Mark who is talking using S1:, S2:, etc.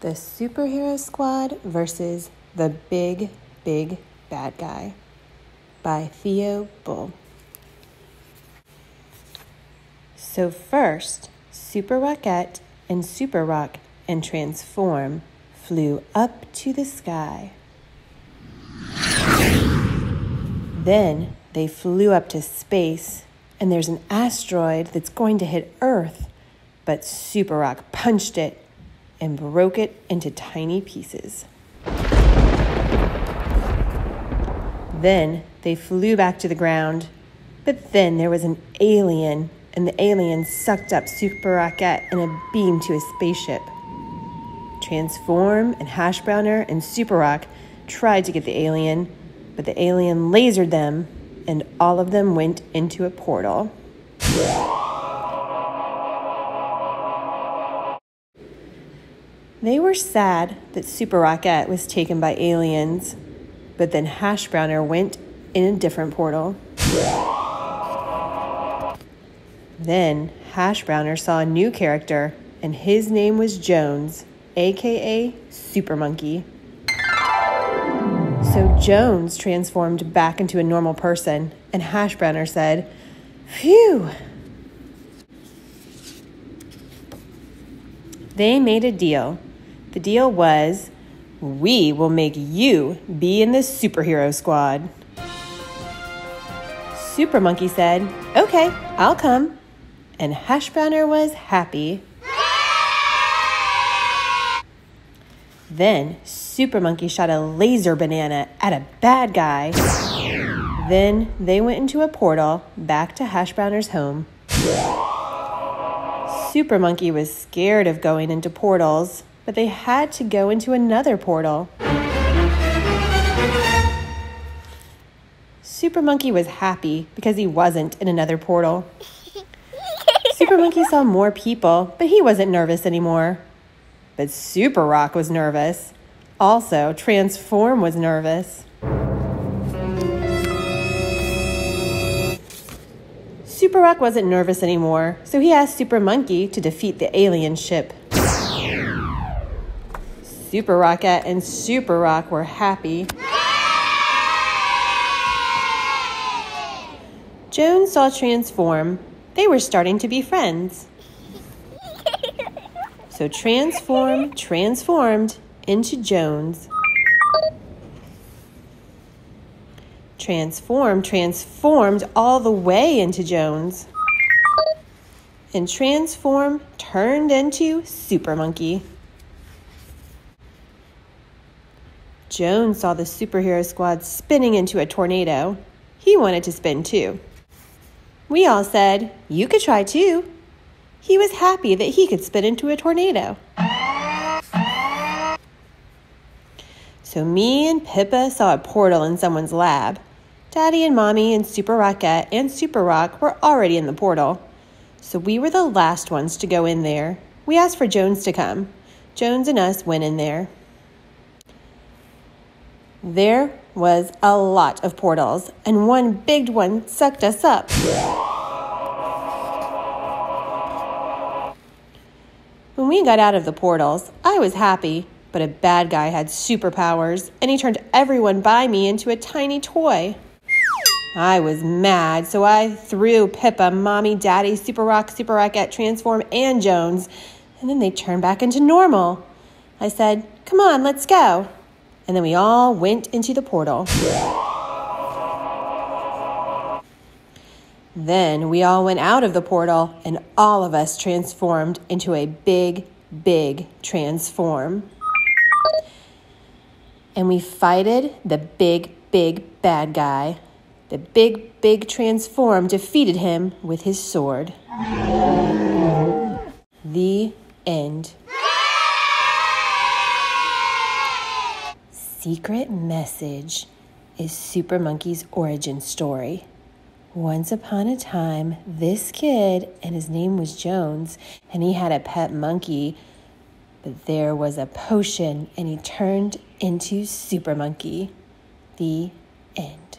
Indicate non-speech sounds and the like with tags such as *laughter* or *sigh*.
S1: The Superhero Squad versus the Big, Big Bad Guy by Theo Bull. So, first, Super Rocket and Super Rock and Transform flew up to the sky. Then they flew up to space, and there's an asteroid that's going to hit Earth, but Super Rock punched it and broke it into tiny pieces. Then they flew back to the ground, but then there was an alien, and the alien sucked up Super Rocket in a beam to a spaceship. Transform and Hash Browner and Super Rock tried to get the alien, but the alien lasered them, and all of them went into a portal. They were sad that Super Rocket was taken by aliens, but then Hash Browner went in a different portal. Then Hash Browner saw a new character, and his name was Jones, aka Super Monkey. So Jones transformed back into a normal person, and Hash Browner said, Phew! They made a deal. The deal was we will make you be in the superhero squad. Super Monkey said, Okay, I'll come. And Hash Browner was happy. Then Super Monkey shot a laser banana at a bad guy. Then they went into a portal back to Hash Browner's home. Super Monkey was scared of going into portals but they had to go into another portal. Super Monkey was happy because he wasn't in another portal. *laughs* Super Monkey saw more people, but he wasn't nervous anymore. But Super Rock was nervous. Also, Transform was nervous. Super Rock wasn't nervous anymore, so he asked Super Monkey to defeat the alien ship. Super Rocket and Super Rock were happy. Jones saw Transform. They were starting to be friends. So Transform transformed into Jones. Transform transformed all the way into Jones. And Transform turned into Super Monkey. Jones saw the superhero squad spinning into a tornado. He wanted to spin too. We all said, You could try too. He was happy that he could spin into a tornado. So me and Pippa saw a portal in someone's lab. Daddy and Mommy and Super Rocket and Super Rock were already in the portal. So we were the last ones to go in there. We asked for Jones to come. Jones and us went in there. There was a lot of portals, and one big one sucked us up. When we got out of the portals, I was happy, but a bad guy had superpowers, and he turned everyone by me into a tiny toy. I was mad, so I threw Pippa, Mommy, Daddy, Super Rock, Super Rocket, Transform, and Jones, and then they turned back into normal. I said, Come on, let's go and then we all went into the portal. Then we all went out of the portal, and all of us transformed into a big, big transform. And we fighted the big, big bad guy. The big, big transform defeated him with his sword. The end. Secret message is Super Monkey's origin story. Once upon a time, this kid, and his name was Jones, and he had a pet monkey, but there was a potion, and he turned into Super Monkey. The end.